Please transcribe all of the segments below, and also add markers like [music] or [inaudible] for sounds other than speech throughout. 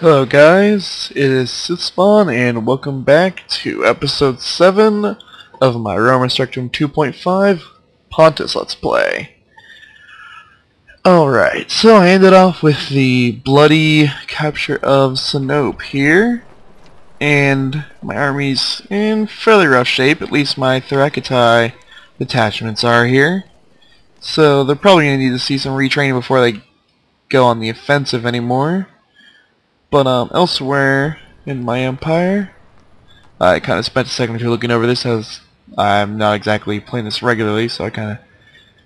Hello guys, it is Sithspawn and welcome back to episode 7 of my Roma Surrectum 2.5 Pontus Let's Play. Alright, so I ended off with the bloody capture of Sinope here, and my army's in fairly rough shape, at least my Thrakitai detachments are here. So they're probably going to need to see some retraining before they go on the offensive anymore. But um, elsewhere in my empire, I kind of spent a second or two looking over this as I'm not exactly playing this regularly, so I kind of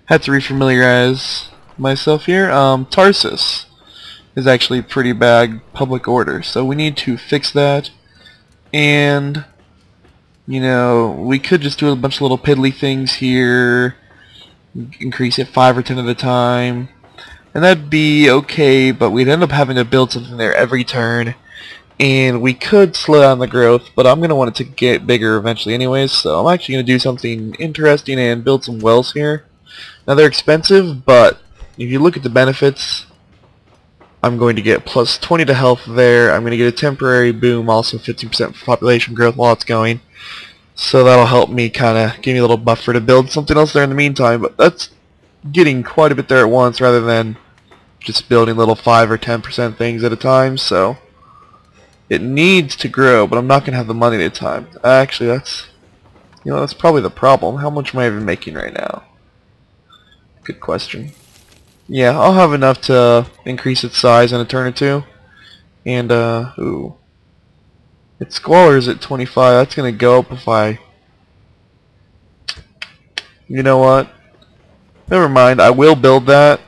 had to refamiliarize myself here. Um, Tarsus is actually pretty bad public order, so we need to fix that. And, you know, we could just do a bunch of little piddly things here, increase it 5 or 10 at a time, and that'd be okay, but we'd end up having to build something there every turn, and we could slow down the growth, but I'm going to want it to get bigger eventually anyways, so I'm actually going to do something interesting and build some wells here. Now they're expensive, but if you look at the benefits, I'm going to get plus 20 to health there, I'm going to get a temporary boom, also 15% population growth while it's going, so that'll help me kind of give me a little buffer to build something else there in the meantime, but that's getting quite a bit there at once rather than just building little 5 or 10% things at a time, so it needs to grow, but I'm not going to have the money at a time. Actually, that's, you know, that's probably the problem. How much am I even making right now? Good question. Yeah, I'll have enough to increase its size in a turn or two. And, uh, ooh. Its squalors at 25. That's going to go up if I... You know what? Never mind. I will build that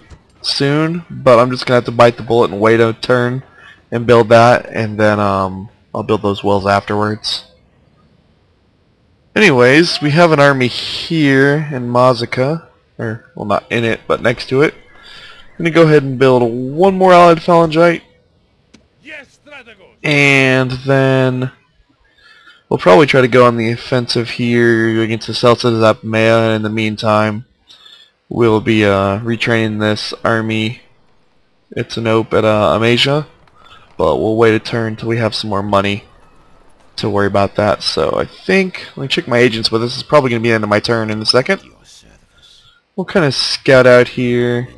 soon, but I'm just gonna have to bite the bullet and wait a turn and build that, and then um, I'll build those wells afterwards. Anyways, we have an army here in Mazaka, or well, not in it, but next to it. I'm gonna go ahead and build one more allied phalangite, and then we'll probably try to go on the offensive here against the Celtics of Apamea in the meantime we'll be uh, retraining this army. It's an op at uh, Amasia, but we'll wait a turn until we have some more money to worry about that. So I think, let me check my agents, but this is probably going to be the end of my turn in a second. We'll kind of scout out here.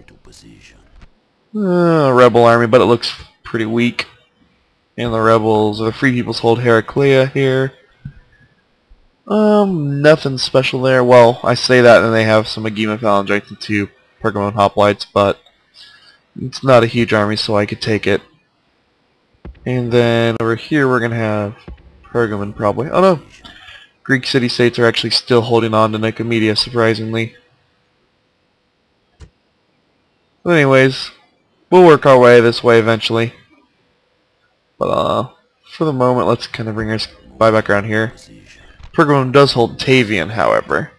Uh, rebel army, but it looks pretty weak. And the rebels, or the free peoples hold Heraclea here. Um, nothing special there. Well, I say that and they have some Agema Phalangites and two Pergamon Hoplites, but it's not a huge army, so I could take it. And then over here we're going to have Pergamon probably. Oh no! Greek city-states are actually still holding on to Nicomedia, surprisingly. But anyways, we'll work our way this way eventually. But uh, for the moment, let's kind of bring our spy back around here. Pergamum does hold Tavium, however.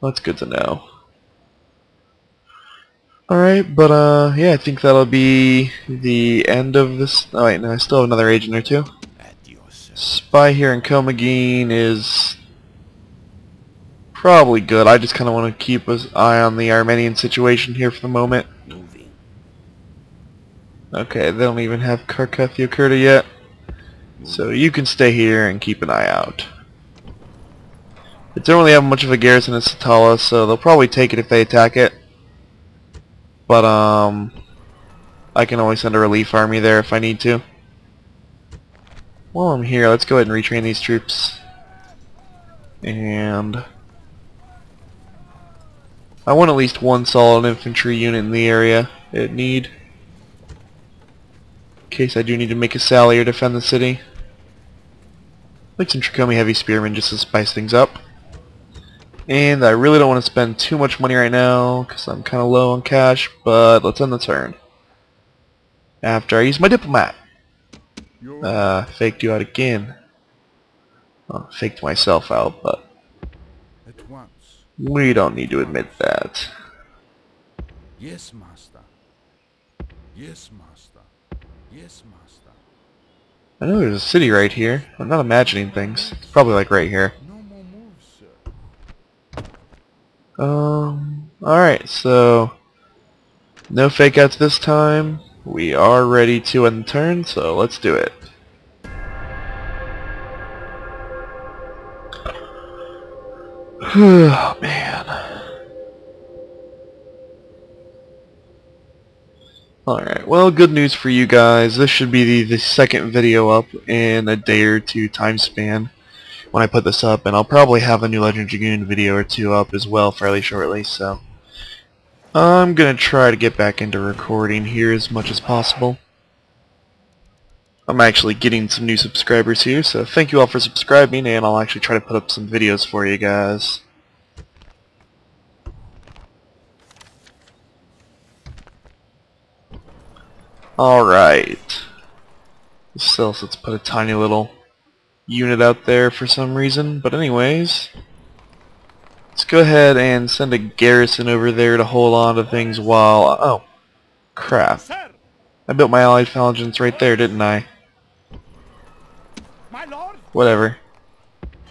That's good to know. Alright, but uh, yeah, I think that'll be the end of this. Oh wait, no, I still have another agent or two. Spy here in Commagene is probably good. I just kind of want to keep an eye on the Armenian situation here for the moment. Okay, they don't even have Karkathiokurta yet. So you can stay here and keep an eye out. They don't really have much of a garrison in Satala, so they'll probably take it if they attack it. But, um, I can always send a relief army there if I need to. While I'm here, let's go ahead and retrain these troops. And... I want at least one solid infantry unit in the area at need. In case I do need to make a sally or defend the city. Like some Tricomi Heavy Spearmen just to spice things up. And I really don't want to spend too much money right now because I'm kind of low on cash, but let's end the turn. After I use my Diplomat. Uh, faked you out again. Well, faked myself out, but we don't need to admit that. Yes, master. Yes, master. Yes, master. I know there's a city right here. I'm not imagining things. It's probably like right here. Um, alright, so no fake outs this time. we are ready to end the turn, so let's do it. [sighs] oh man. Alright, well good news for you guys. This should be the, the second video up in a day or two time span when I put this up, and I'll probably have a new Legend Dragoon video or two up as well fairly shortly, so I'm gonna try to get back into recording here as much as possible. I'm actually getting some new subscribers here, so thank you all for subscribing, and I'll actually try to put up some videos for you guys. Alright. So let's put a tiny little unit out there for some reason, but anyways, let's go ahead and send a garrison over there to hold on to things while, oh, crap. I built my allied phalanx right there, didn't I? Whatever.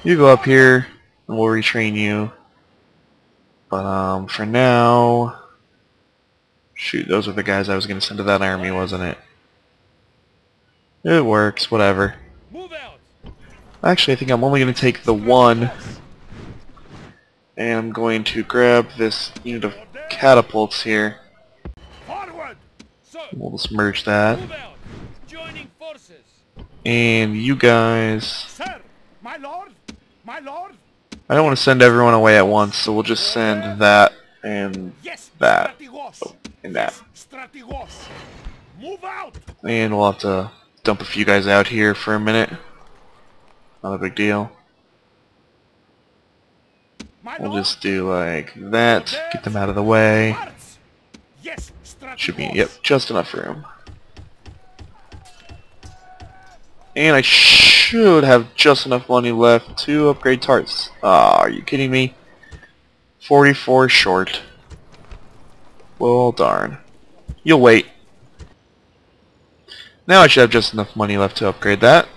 You go up here, and we'll retrain you. But, um, for now... Shoot, those were the guys I was going to send to that army, wasn't it? It works, whatever. Actually, I think I'm only going to take the one, and I'm going to grab this unit of catapults here. We'll just merge that. Joining forces. And you guys... Sir, my lord, my lord. I don't want to send everyone away at once, so we'll just send that and that Strategos. And that. Move out. And we'll have to dump a few guys out here for a minute. Not a big deal. We'll just do like that, get them out of the way. March. Yes, Strategos. Should be, yep, just enough room. And I should have just enough money left to upgrade tarts. Ah, are you kidding me? 44 short. Well, darn. You'll wait. Now I should have just enough money left to upgrade that.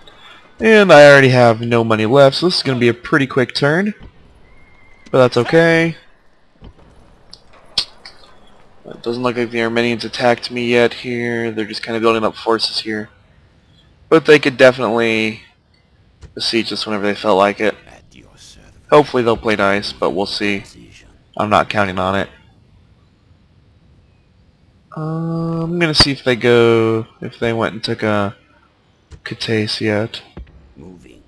And I already have no money left, so this is going to be a pretty quick turn. But that's okay. It doesn't look like the Armenians attacked me yet here. They're just kind of building up forces here. But they could definitely besiege us whenever they felt like it. Hopefully they'll play nice, but we'll see. I'm not counting on it. Uh, I'm gonna see if they go, if they went and took a Catase yet. Moving.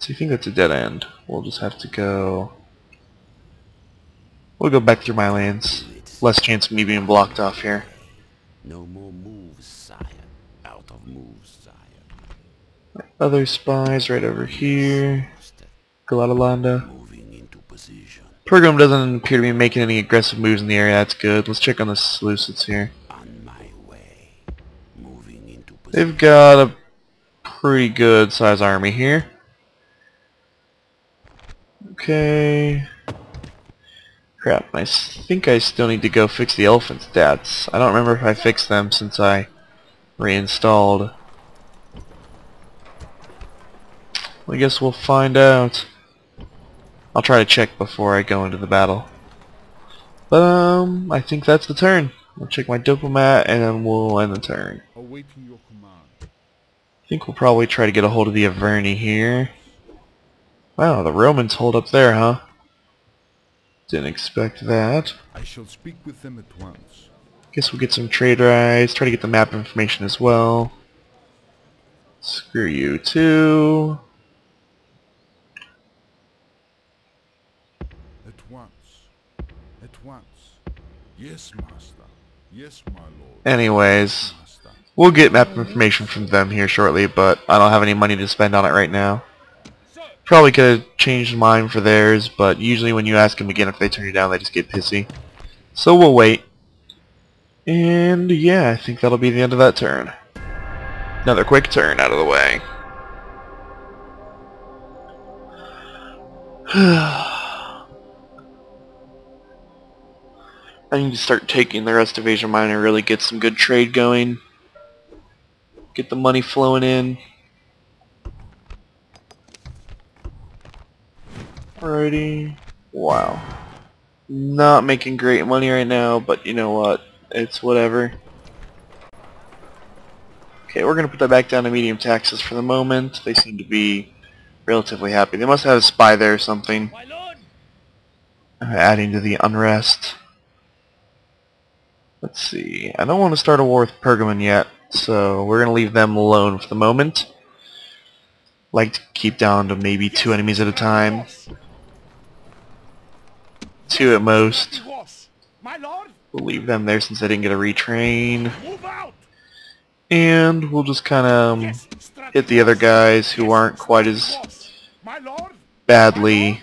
So I think that's a dead end. We'll just have to go... We'll go back through my lands. Less chance of me being blocked off here. No more moves, sire. Out of moves, sire. Other spies right over here. Galadalanda. Pergam doesn't appear to be making any aggressive moves in the area. That's good. Let's check on the Seleucids here. They've got a pretty good size army here. Okay. Crap, I think I still need to go fix the elephant stats. I don't remember if I fixed them since I reinstalled. I guess we'll find out. I'll try to check before I go into the battle. But, um, I think that's the turn. I'll check my diplomat and then we'll end the turn. Awaiting your command. I think we'll probably try to get a hold of the Averni here. Wow, the Romans hold up there, huh? Didn't expect that. I shall speak with them at once. Guess we'll get some trade rights, try to get the map information as well. Screw you too. At once. At once. Yes, master. Yes, my lord. Anyways, we'll get map information from them here shortly, but I don't have any money to spend on it right now. Probably could have changed mine for theirs, but usually when you ask them again if they turn you down, they just get pissy. So we'll wait. And yeah, I think that'll be the end of that turn. Another quick turn out of the way. [sighs] [sighs] I need to start taking the rest of Asia Minor and really get some good trade going. Get the money flowing in. Alrighty. Wow. Not making great money right now, but you know what? it's whatever. Okay, we're gonna put that back down to medium taxes for the moment. They seem to be relatively happy. They must have a spy there or something. Adding to the unrest. Let's see. I don't want to start a war with Pergamon yet, so we're going to leave them alone for the moment. Like to keep down to maybe two enemies at a time. Two at most. We'll leave them there since they didn't get a retrain. And we'll just kind of um, hit the other guys who aren't quite as badly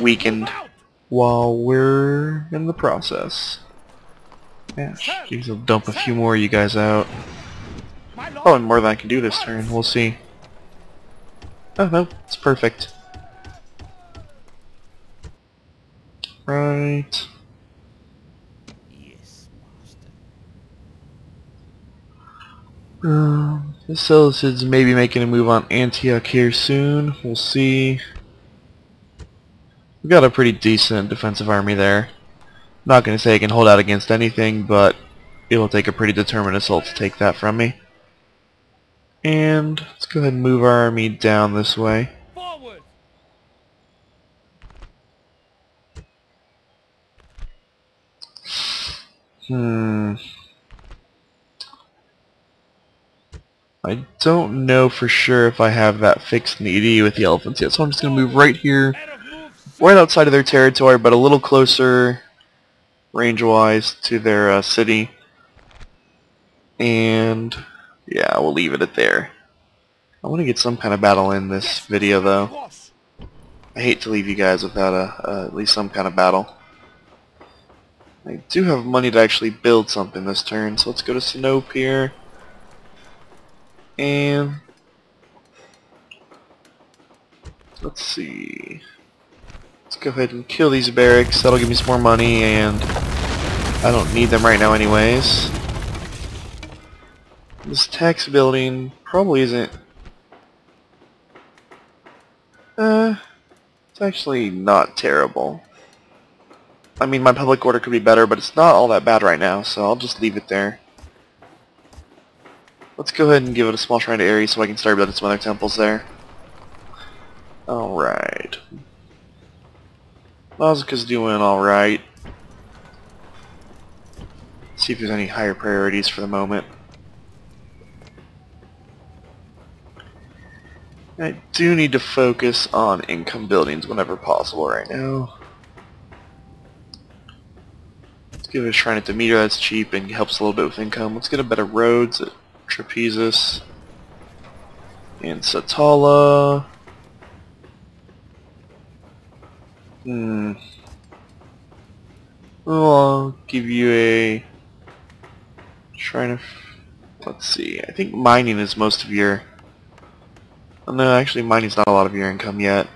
weakened while we're in the process. Yeah, geez, I'll dump a few more of you guys out. Oh, and more than I can do this turn. We'll see. Oh no, it's perfect. Right. Yes, master. Um, the Seleucids may be making a move on Antioch here soon. We'll see. We've got a pretty decent defensive army there. Not going to say I can hold out against anything, but it'll take a pretty determined assault to take that from me. And let's go ahead and move our army down this way. Forward! Hmm. I don't know for sure if I have that fixed in the with the elephants yet, so I'm just going to move right here, right outside of their territory, but a little closer range-wise to their uh, city. And yeah, we'll leave it at there. I want to get some kind of battle in this video, though. I hate to leave you guys without a, uh, at least some kind of battle. I do have money to actually build something this turn, so let's go to Sinope here. And let's see. Go ahead and kill these barracks. That'll give me some more money, and I don't need them right now anyways. This tax building probably isn't... Uh, it's actually not terrible. I mean, my public order could be better, but it's not all that bad right now, so I'll just leave it there. Let's go ahead and give it a small shrine to Ares so I can start building some other temples there. Alright. Nausicaa's doing alright. See if there's any higher priorities for the moment. I do need to focus on income buildings whenever possible right now. Let's give it a shrine at Demeter, that's cheap and helps a little bit with income. Let's get a better roads at Trapezus and Satala. Hmm. Well, I'll give you a shrine of... Let's see, I think mining is most of your... Oh, no, actually mining's not a lot of your income yet.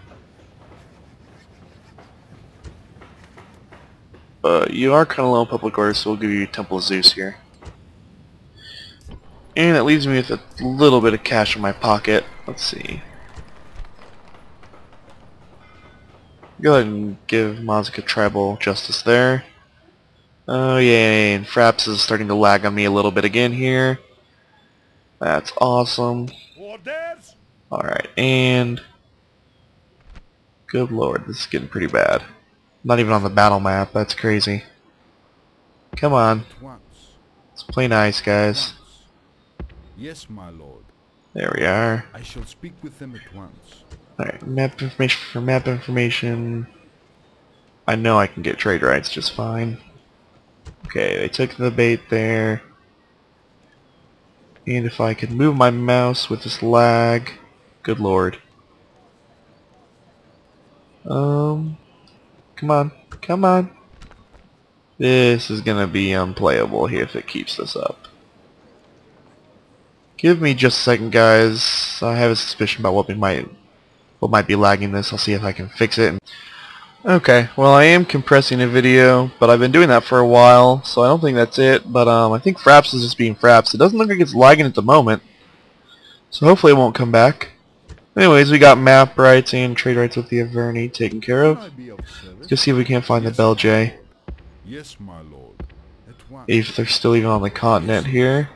But you are kind of low on public order, so we'll give you Temple of Zeus here. And it leaves me with a little bit of cash in my pocket. Let's see. Go ahead and give Mazaka tribal justice there. Oh yay, and Fraps is starting to lag on me a little bit again here. That's awesome. Alright, and... Good lord, this is getting pretty bad. Not even on the battle map, that's crazy. Come on, let's play nice, guys. Yes, my lord. There we are. I shall speak with them at once. Alright, map information for map information. I know I can get trade rights just fine. Okay, they took the bait there. And if I could move my mouse with this lag, good lord. Um, come on, come on. This is gonna be unplayable here if it keeps this up. Give me just a second, guys. I have a suspicion about what we might what might be lagging this. I'll see if I can fix it. Okay, well I am compressing a video, but I've been doing that for a while, so I don't think that's it. But um, I think Fraps is just being Fraps. It doesn't look like it's lagging at the moment, so hopefully it won't come back. Anyways, we got map rights and trade rights with the Averni taken care of. I be of service? Let's see if we can't find the Belgae. Yes, my lord. If they're still even on the continent here.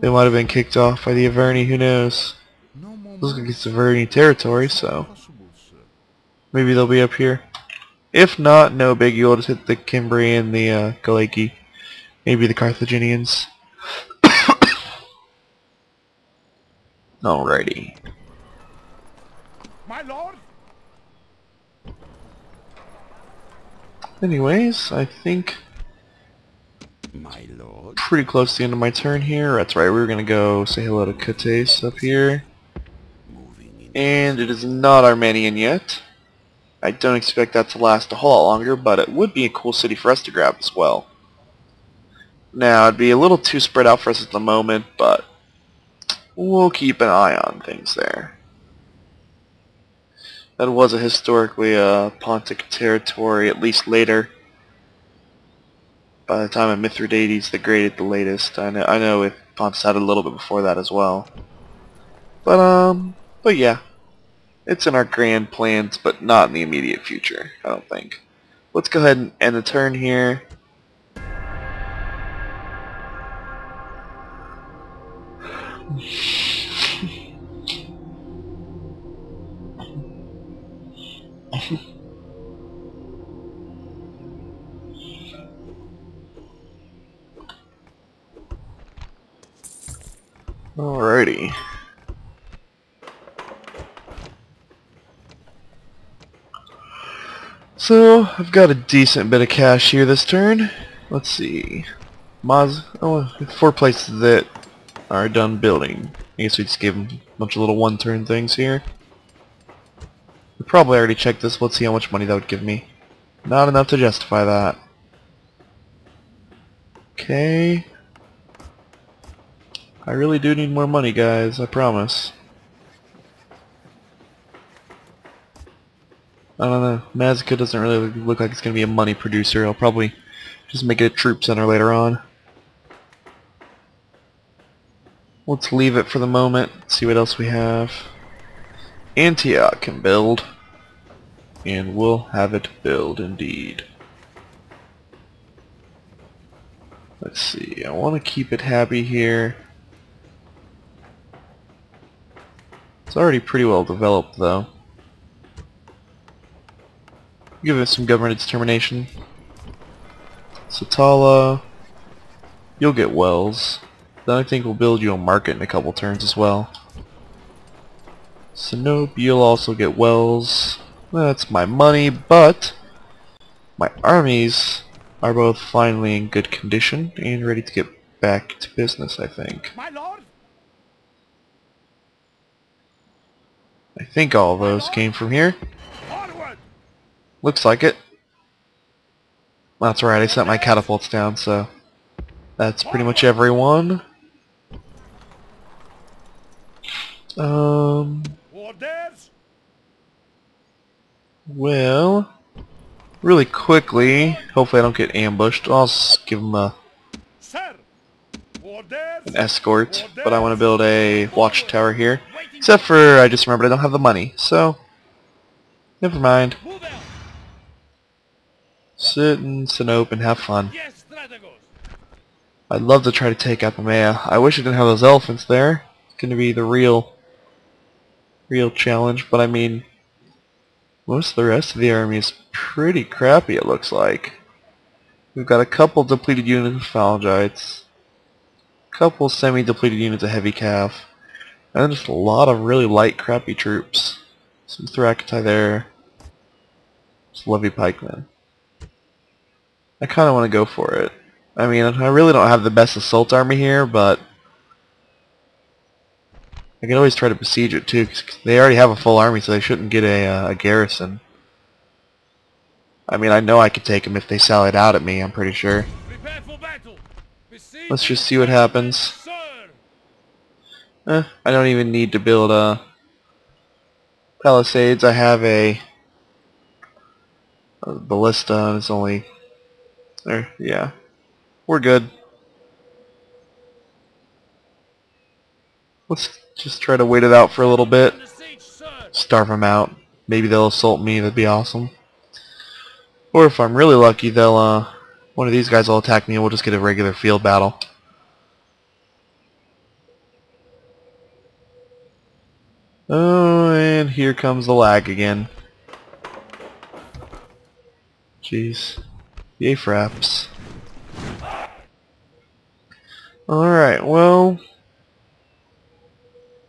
No more moves. They might have been kicked off by the Averni, who knows. Looks like it's Averni territory, so maybe they'll be up here. If not, no biggie, we'll just hit the Cimbri and the uh. Maybe the Carthaginians. [coughs] Alrighty. My lord. Anyways, I think My lord. pretty close to the end of my turn here. That's right, we're gonna go say hello to Kates up here. And it is not Armenian yet. I don't expect that to last a whole lot longer, but it would be a cool city for us to grab as well. Now, it'd be a little too spread out for us at the moment, but we'll keep an eye on things there. That was a historically uh, Pontic territory, at least later. By the time of Mithridates the Great at the latest. I know, I know if Pontus had a little bit before that as well. But, um, but yeah. It's in our grand plans, but not in the immediate future, I don't think. Let's go ahead and end the turn here. [laughs] Alrighty. So, I've got a decent bit of cash here this turn. Let's see. Maz, oh, four places that are done building. I guess we just give them a bunch of little one-turn things here. We probably already checked this. Let's see how much money that would give me. Not enough to justify that. Okay. I really do need more money, guys. I promise. I don't know. Mazaka doesn't really look like it's going to be a money producer. I'll probably just make it a troop center later on. Let's leave it for the moment. See what else we have. Antioch can build. And we'll have it build indeed. Let's see. I want to keep it happy here. It's already pretty well developed though. Give it some government determination. Satala, you'll get wells. Then I think we'll build you a market in a couple turns as well. Sinope, you'll also get wells. That's my money, but my armies are both finally in good condition and ready to get back to business, I think. My lord. I think all those came from here. Looks like it. That's right, I sent my catapults down, so that's pretty much everyone. Um, well, really quickly, hopefully I don't get ambushed, I'll give them a. an escort, but I want to build a watchtower here. Except for, I just remembered I don't have the money, so, never mind. Sit and Sinope and have fun. I'd love to try to take Maya. I wish I didn't have those elephants there. It's going to be the real, real challenge. But I mean, most of the rest of the army is pretty crappy. It looks like. We've got a couple depleted units of Phalangites, couple semi-depleted units of Heavy Cav, and just a lot of really light, crappy troops. Some Thracitai there. Some Levy Pikemen. I kind of want to go for it. I mean, I really don't have the best assault army here, but I can always try to besiege it too, 'cause they already have a full army, so they shouldn't get a, uh, a garrison. I mean, I know I could take them if they sallied out at me, I'm pretty sure. Prepare for battle. Let's just see what happens. Eh, I don't even need to build uh, palisades. I have a, a ballista, and it's only there. Yeah, we're good. Let's just try to wait it out for a little bit. Starve them out. Maybe they'll assault me. That'd be awesome. Or if I'm really lucky, they'll uh, One of these guys will attack me and we'll just get a regular field battle. Oh, and here comes the lag again. Jeez. Yay fraps. Alright, well...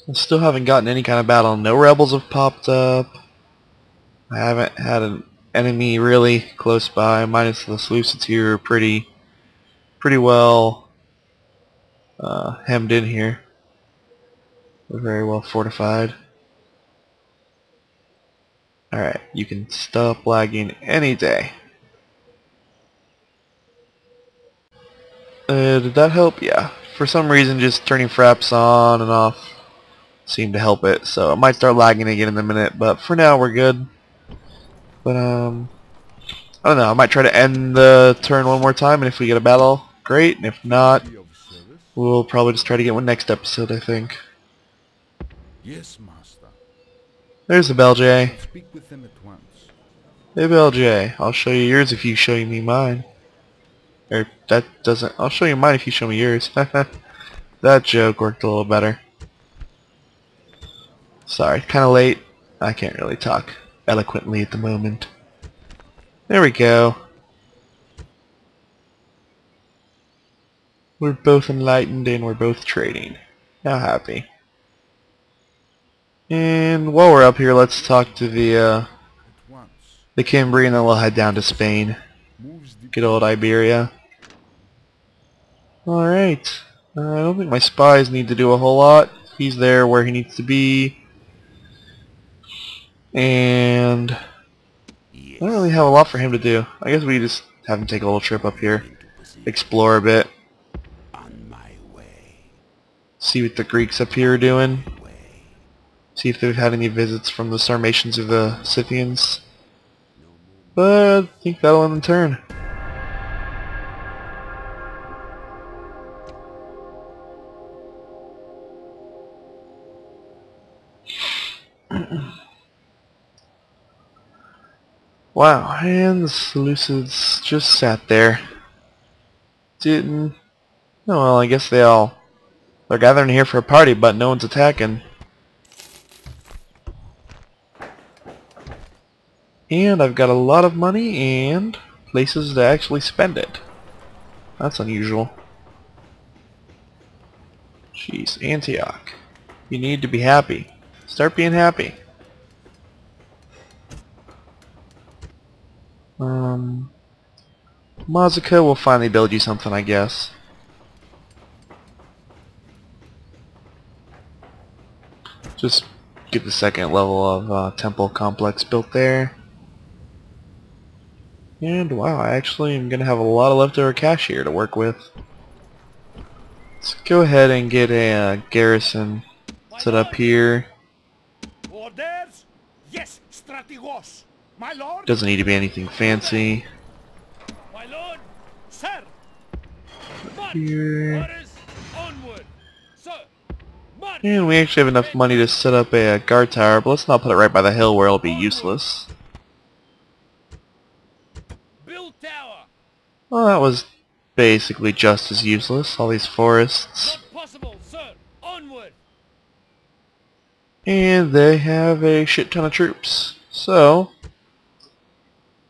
I still haven't gotten any kind of battle. No rebels have popped up. I haven't had an enemy really close by, minus the Seleucids here are pretty, pretty well uh, hemmed in here. We're very well fortified. Alright, you can stop lagging any day. Uh, did that help? Yeah. For some reason, just turning fraps on and off seemed to help it, so I might start lagging again in a minute, but for now we're good. But, um, I don't know, I might try to end the turn one more time, and if we get a battle, great, and if not, of we'll probably just try to get one next episode, I think. Yes, master. There's the Belgae. Speak with them at once. Hey Belgae, I'll show you yours if you show me mine. Or, that doesn't, I'll show you mine if you show me yours. [laughs] that joke worked a little better. Sorry, kinda late. I can't really talk eloquently at the moment. There we go. We're both enlightened and we're both trading. Now happy. And while we're up here, let's talk to the, uh, the Cimbri and then we'll head down to Spain. Good old Iberia. Alright. Uh, I don't think my spies need to do a whole lot. He's there where he needs to be. And I don't really have a lot for him to do. I guess we just have him take a little trip up here. Explore a bit. See what the Greeks up here are doing. See if they've had any visits from the Sarmatians or the Scythians. But I think that'll end the turn. Wow, and the Seleucids just sat there. Didn't... Well, I guess they all... They're gathering here for a party, but no one's attacking. And I've got a lot of money and places to actually spend it. That's unusual. Jeez, Antioch. You need to be happy. Start being happy. Um, Mazaka will finally build you something, I guess. Just get the second level of uh, temple complex built there. And wow, I actually am going to have a lot of leftover cash here to work with. Let's go ahead and get a uh, garrison set up here. Orders? Yes, strategos. My lord? Doesn't need to be anything fancy. My lord? Here. Onward! Sir! And we actually have enough money to set up a, uh guard tower, but let's not put it right by the hill where it'll be useless. Build tower! Well, that was basically just as useless, all these forests. Possible! And they have a shit ton of troops. So,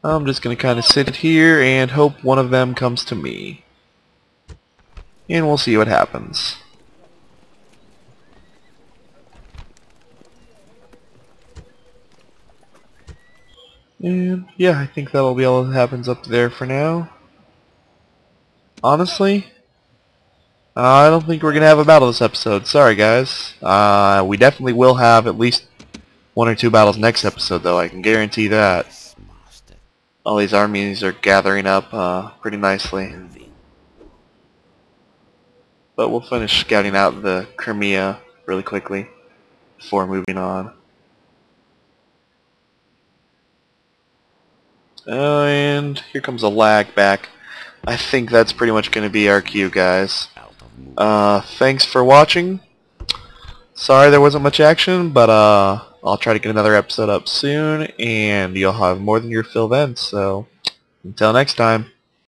I'm just going to kind of sit here and hope one of them comes to me. And we'll see what happens. And yeah, I think that'll be all that happens up there for now. Honestly, I don't think we're going to have a battle this episode. Sorry, guys. Uh, we definitely will have at least one or two battles next episode, though. I can guarantee that. All these armies are gathering up uh, pretty nicely. But we'll finish scouting out the Crimea really quickly before moving on. Oh, and here comes a lag back. I think that's pretty much going to be our cue, guys. Uh, thanks for watching. Sorry there wasn't much action, but uh, I'll try to get another episode up soon, and you'll have more than your fill then, so until next time.